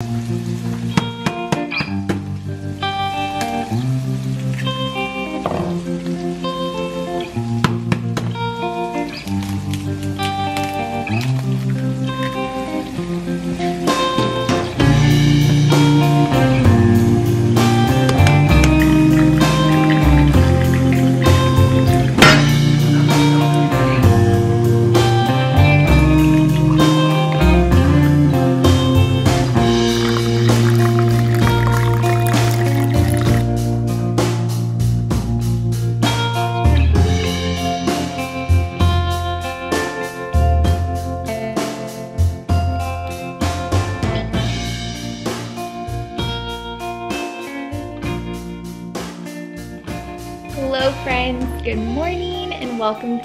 Hello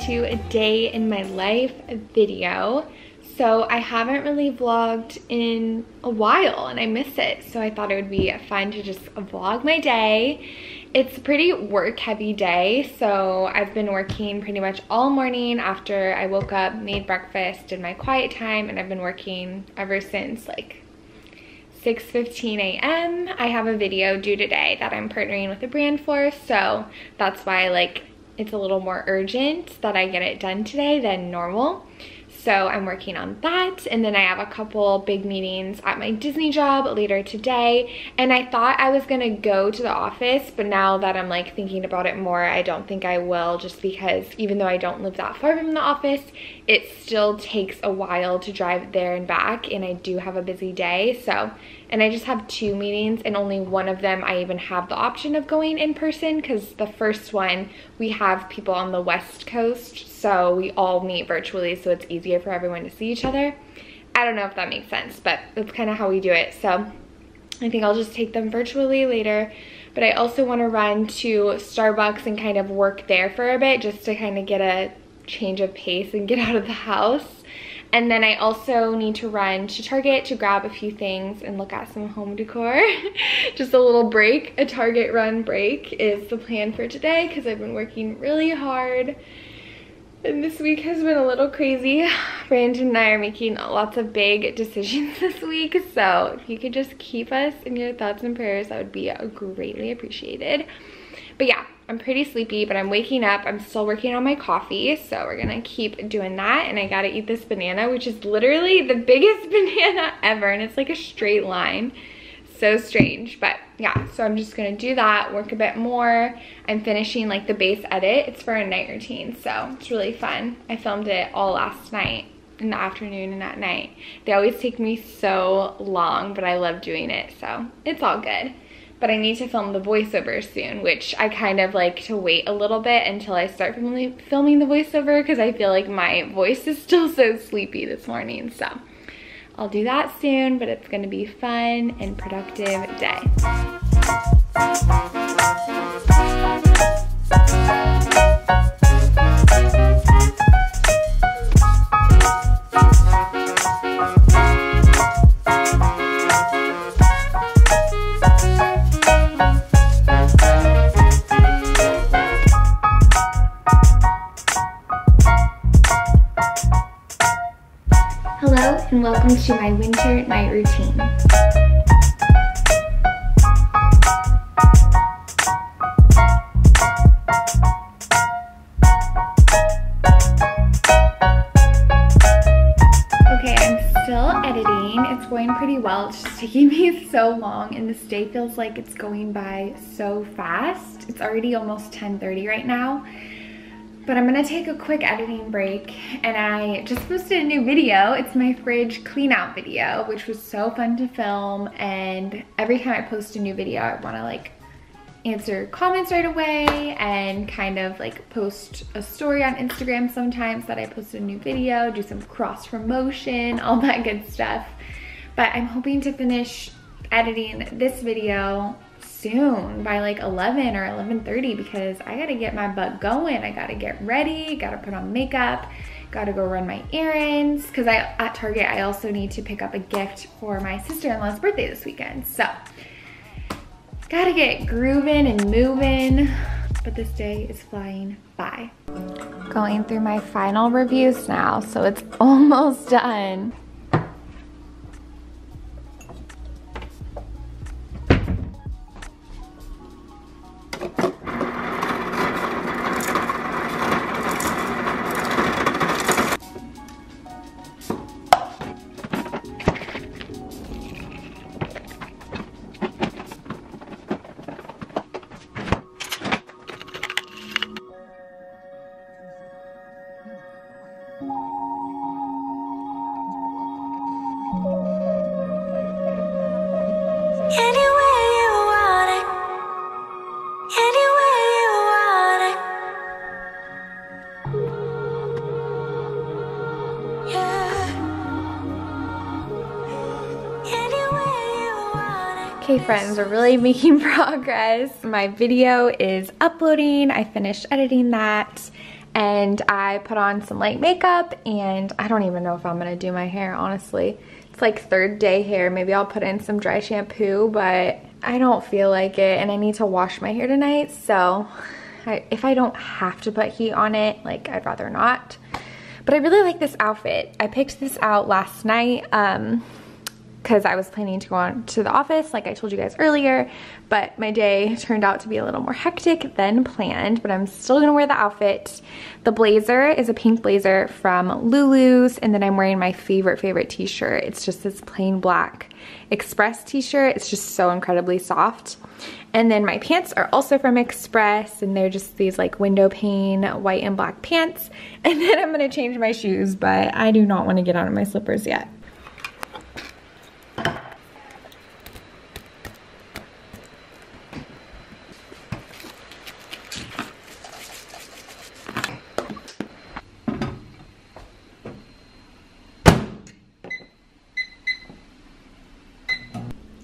to a day in my life video. So I haven't really vlogged in a while and I miss it. So I thought it would be fun to just vlog my day. It's a pretty work heavy day. So I've been working pretty much all morning after I woke up, made breakfast, did my quiet time, and I've been working ever since like 6.15 a.m. I have a video due today that I'm partnering with a brand for, so that's why like it's a little more urgent that I get it done today than normal. So I'm working on that. And then I have a couple big meetings at my Disney job later today. And I thought I was gonna go to the office, but now that I'm like thinking about it more, I don't think I will just because even though I don't live that far from the office, it still takes a while to drive there and back. And I do have a busy day. So and I just have two meetings and only one of them I even have the option of going in person because the first one we have people on the west coast so we all meet virtually so it's easier for everyone to see each other. I don't know if that makes sense but that's kind of how we do it so I think I'll just take them virtually later but I also want to run to Starbucks and kind of work there for a bit just to kind of get a change of pace and get out of the house. And then I also need to run to Target to grab a few things and look at some home decor. Just a little break, a Target run break is the plan for today because I've been working really hard. And this week has been a little crazy. Brandon and I are making lots of big decisions this week. So if you could just keep us in your thoughts and prayers, that would be greatly appreciated. But yeah, I'm pretty sleepy, but I'm waking up. I'm still working on my coffee, so we're gonna keep doing that. And I gotta eat this banana, which is literally the biggest banana ever, and it's like a straight line. So strange, but yeah, so I'm just gonna do that, work a bit more. I'm finishing like the base edit. It's for a night routine, so it's really fun. I filmed it all last night in the afternoon and at night. They always take me so long, but I love doing it, so it's all good but I need to film the voiceover soon, which I kind of like to wait a little bit until I start filming, the voiceover because I feel like my voice is still so sleepy this morning. So I'll do that soon, but it's gonna be fun and productive day. Welcome to my winter night routine. Okay, I'm still editing. It's going pretty well. It's just taking me so long and this day feels like it's going by so fast. It's already almost 10.30 right now but I'm gonna take a quick editing break and I just posted a new video. It's my fridge clean out video, which was so fun to film. And every time I post a new video, I wanna like answer comments right away and kind of like post a story on Instagram sometimes that I posted a new video, do some cross promotion, all that good stuff. But I'm hoping to finish editing this video soon by like 11 or 11.30 because I gotta get my butt going. I gotta get ready, gotta put on makeup, gotta go run my errands because I at Target I also need to pick up a gift for my sister-in-law's birthday this weekend. So gotta get grooving and moving, but this day is flying by. Going through my final reviews now, so it's almost done. Okay friends, we're really making progress. My video is uploading. I finished editing that and I put on some light makeup and I don't even know if I'm gonna do my hair, honestly. It's like third day hair. Maybe I'll put in some dry shampoo, but I don't feel like it and I need to wash my hair tonight. So I, if I don't have to put heat on it, like I'd rather not. But I really like this outfit. I picked this out last night. Um, because I was planning to go on to the office like I told you guys earlier but my day turned out to be a little more hectic than planned but I'm still gonna wear the outfit. The blazer is a pink blazer from Lulu's and then I'm wearing my favorite favorite t-shirt. It's just this plain black Express t-shirt. It's just so incredibly soft. And then my pants are also from Express and they're just these like window pane white and black pants. And then I'm gonna change my shoes but I do not want to get out of my slippers yet.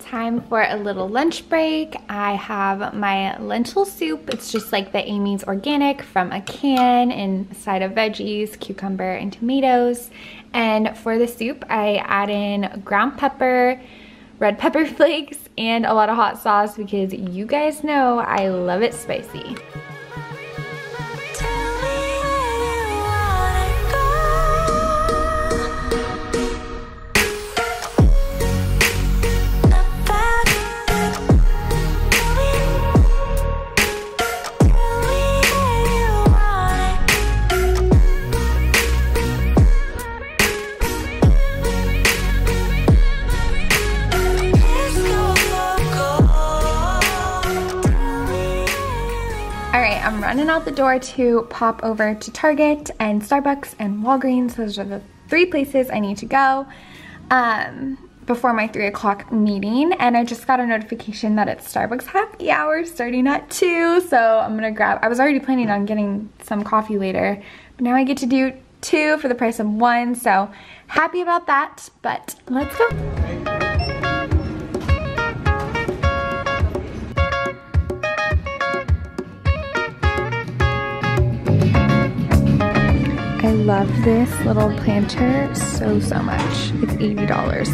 time for a little lunch break. I have my lentil soup. It's just like the Amy's Organic from a can and a side of veggies, cucumber and tomatoes. And for the soup, I add in ground pepper, red pepper flakes, and a lot of hot sauce because you guys know I love it spicy. Running out the door to pop over to Target and Starbucks and Walgreens. Those are the three places I need to go um, before my three o'clock meeting. And I just got a notification that it's Starbucks happy hour starting at two. So I'm gonna grab, I was already planning on getting some coffee later, but now I get to do two for the price of one. So happy about that, but let's go. I love this little planter so, so much. It's $80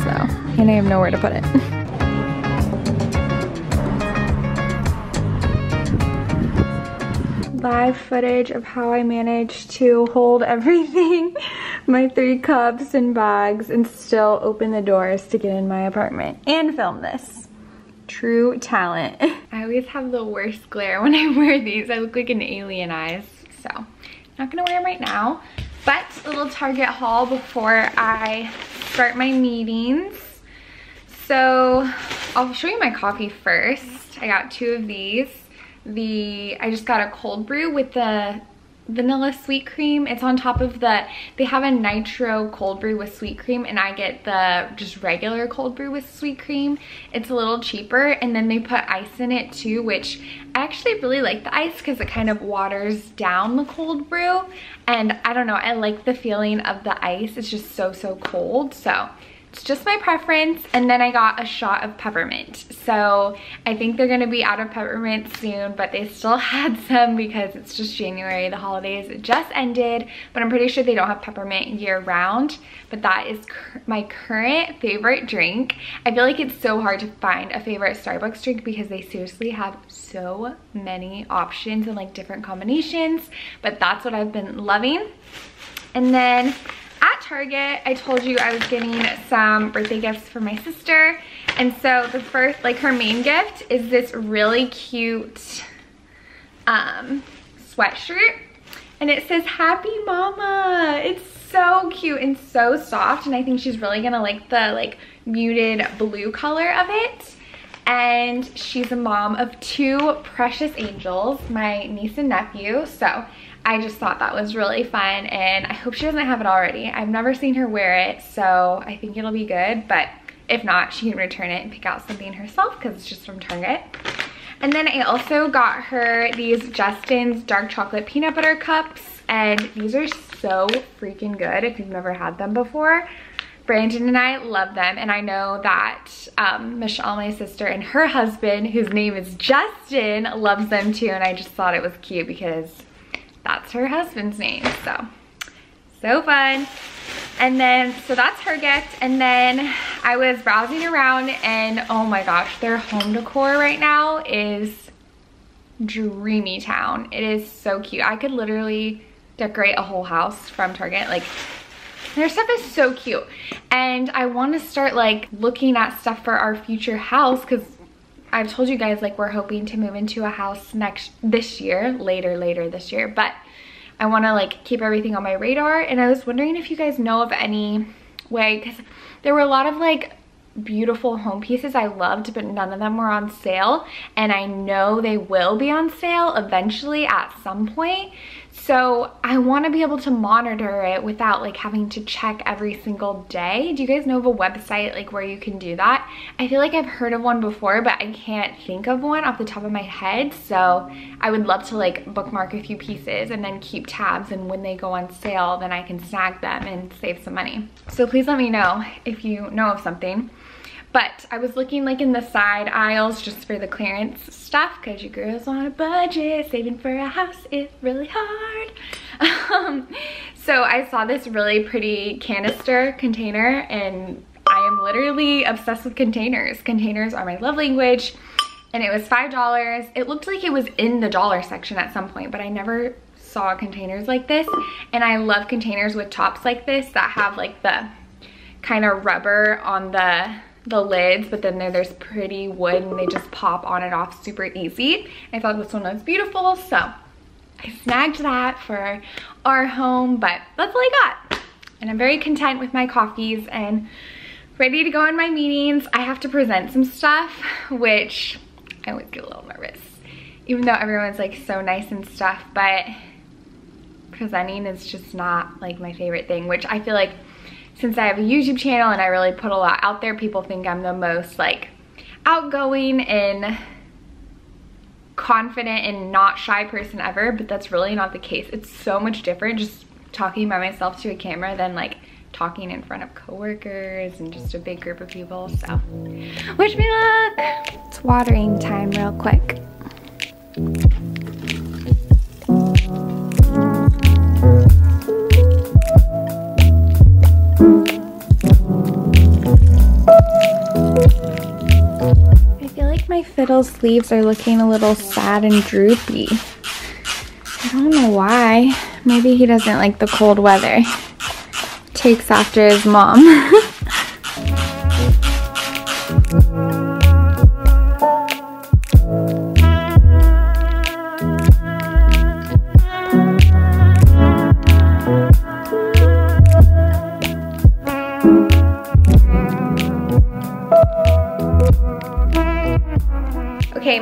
though, and I have nowhere to put it. live footage of how I managed to hold everything, my three cups and bags, and still open the doors to get in my apartment and film this. True talent. I always have the worst glare when I wear these. I look like an alien eyes, so not gonna wear them right now. But a little Target haul before I start my meetings. So I'll show you my coffee first. I got two of these. The I just got a cold brew with the vanilla sweet cream. It's on top of the, they have a nitro cold brew with sweet cream and I get the just regular cold brew with sweet cream. It's a little cheaper and then they put ice in it too, which I actually really like the ice because it kind of waters down the cold brew. And I don't know, I like the feeling of the ice. It's just so, so cold. So it's just my preference. And then I got a shot of peppermint. So I think they're gonna be out of peppermint soon, but they still had some because it's just January. The holidays just ended, but I'm pretty sure they don't have peppermint year round. But that is my current favorite drink. I feel like it's so hard to find a favorite Starbucks drink because they seriously have so many options and like different combinations, but that's what I've been loving. And then at Target, I told you I was getting some birthday gifts for my sister. And so the first, like her main gift is this really cute um, sweatshirt. And it says, Happy Mama. It's so cute and so soft. And I think she's really gonna like the like muted blue color of it. And she's a mom of two precious angels, my niece and nephew. So I just thought that was really fun and I hope she doesn't have it already. I've never seen her wear it, so I think it'll be good, but if not, she can return it and pick out something herself because it's just from Target. And then I also got her these Justin's dark chocolate peanut butter cups and these are so freaking good if you've never had them before. Brandon and I love them and I know that um, Michelle, my sister, and her husband, whose name is Justin, loves them too and I just thought it was cute because that's her husband's name, so, so fun. And then, so that's her gift. And then I was browsing around and oh my gosh, their home decor right now is dreamy town. It is so cute. I could literally decorate a whole house from Target. Like their stuff is so cute. And I want to start like looking at stuff for our future house because I've told you guys like we're hoping to move into a house next this year, later, later this year. But I want to like keep everything on my radar. And I was wondering if you guys know of any way because there were a lot of like beautiful home pieces I loved, but none of them were on sale. And I know they will be on sale eventually at some point. So I want to be able to monitor it without like having to check every single day. Do you guys know of a website like where you can do that? I feel like I've heard of one before, but I can't think of one off the top of my head. So I would love to like bookmark a few pieces and then keep tabs and when they go on sale, then I can snag them and save some money. So please let me know if you know of something. But I was looking like in the side aisles just for the clearance stuff because you girls on a budget. Saving for a house is really hard. Um, so I saw this really pretty canister container and I am literally obsessed with containers. Containers are my love language and it was $5. It looked like it was in the dollar section at some point, but I never saw containers like this. And I love containers with tops like this that have like the kind of rubber on the the lids, but then there's pretty wood and they just pop on and off super easy. I thought this one was beautiful, so I snagged that for our home, but that's all I got. And I'm very content with my coffees and ready to go in my meetings. I have to present some stuff, which I always get a little nervous, even though everyone's like so nice and stuff, but presenting is just not like my favorite thing, which I feel like since I have a YouTube channel and I really put a lot out there, people think I'm the most like outgoing and confident and not shy person ever, but that's really not the case. It's so much different just talking by myself to a camera than like talking in front of coworkers and just a big group of people, so wish me luck. It's watering time real quick. Fiddle leaves are looking a little sad and droopy. I don't know why. Maybe he doesn't like the cold weather. Takes after his mom.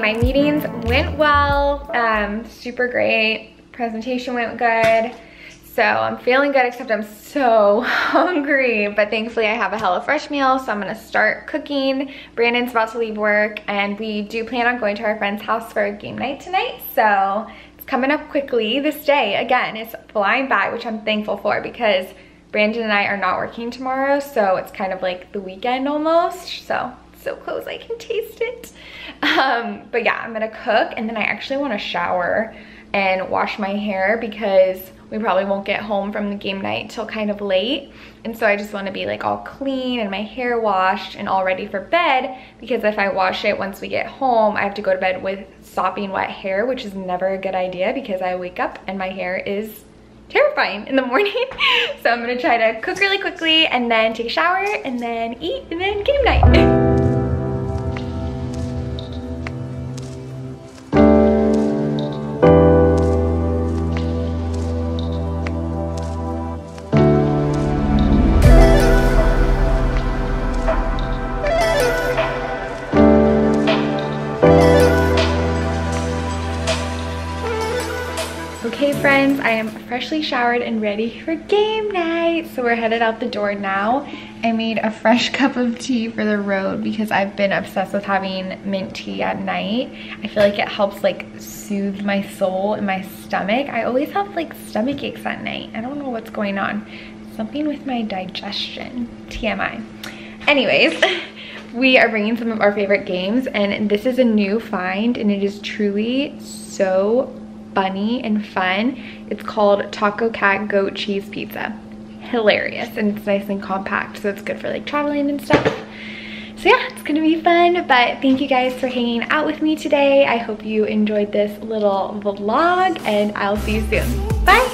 my meetings went well, um, super great. Presentation went good. So I'm feeling good except I'm so hungry, but thankfully I have a HelloFresh meal, so I'm gonna start cooking. Brandon's about to leave work and we do plan on going to our friend's house for a game night tonight, so it's coming up quickly. This day, again, is flying by, which I'm thankful for because Brandon and I are not working tomorrow, so it's kind of like the weekend almost, so so close, I can taste it. Um, but yeah, I'm gonna cook and then I actually wanna shower and wash my hair because we probably won't get home from the game night till kind of late. And so I just wanna be like all clean and my hair washed and all ready for bed because if I wash it once we get home, I have to go to bed with sopping wet hair, which is never a good idea because I wake up and my hair is terrifying in the morning. so I'm gonna try to cook really quickly and then take a shower and then eat and then game night. friends, I am freshly showered and ready for game night. So we're headed out the door now. I made a fresh cup of tea for the road because I've been obsessed with having mint tea at night. I feel like it helps like soothe my soul and my stomach. I always have like stomach aches at night. I don't know what's going on. something with my digestion, TMI. Anyways, we are bringing some of our favorite games and this is a new find and it is truly so funny and fun. It's called Taco Cat Goat Cheese Pizza. Hilarious and it's nice and compact so it's good for like traveling and stuff. So yeah, it's gonna be fun, but thank you guys for hanging out with me today. I hope you enjoyed this little vlog and I'll see you soon. Bye!